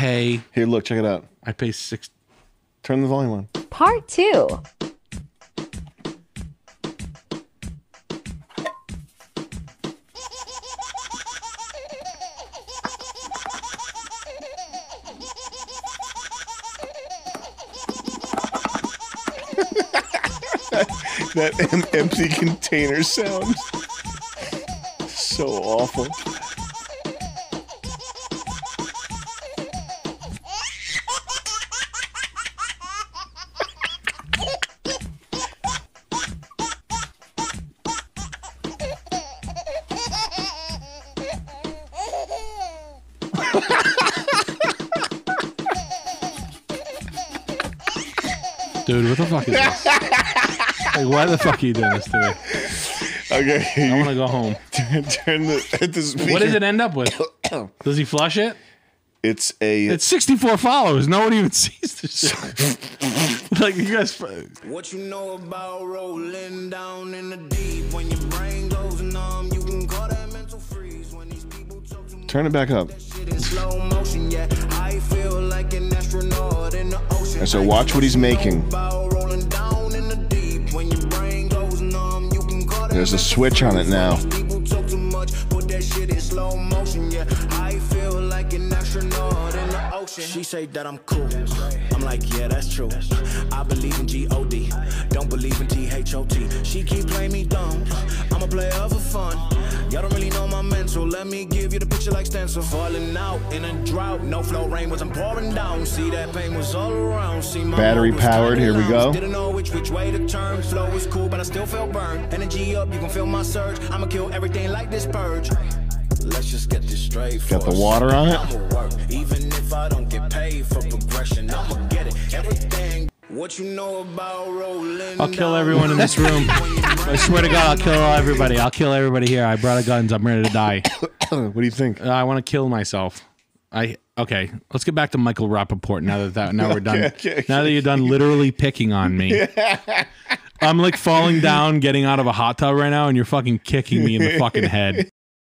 pay. Here, look, check it out. I pay six. Turn the volume on. Part 2. That em- empty container sound. So awful. Dude, what the fuck is this? like, why the fuck are you doing this to me? Okay, I want to go home. turn, turn the, hit the speaker. What does it end up with? Does he flush it? It's a. It's 64 followers. No one even sees this shit. like, you guys. What you know about rolling down in the deep when your brain turn it back up. And so watch what he's making. There's a switch on it now. She say that I'm cool. I'm like, yeah, that's true. I believe in G-O-D, don't believe in T-H-O-T. She keep playing me dumb. I'm a player for fun. Y'all don't really know my mental. Let me give you the picture like stencil. Falling out in a drought. No flow rain wasn't pouring down. See that pain was all around. See my Battery powered, here we go. Didn't know which which way to turn. Flow was cool, but I still felt burned. Energy up, you can feel my surge. I'ma kill everything like this purge. Let's just get this straight. Got the water on it? What you know about rolling? I'll kill everyone in this room. I swear to God, I'll kill everybody. I'll kill everybody here. I brought a guns. I'm ready to die. what do you think? Uh, I want to kill myself. I okay. Let's get back to Michael Rapaport. Now that, that now we're done. Okay, okay, now that you're done, literally picking on me. I'm like falling down, getting out of a hot tub right now, and you're fucking kicking me in the fucking head.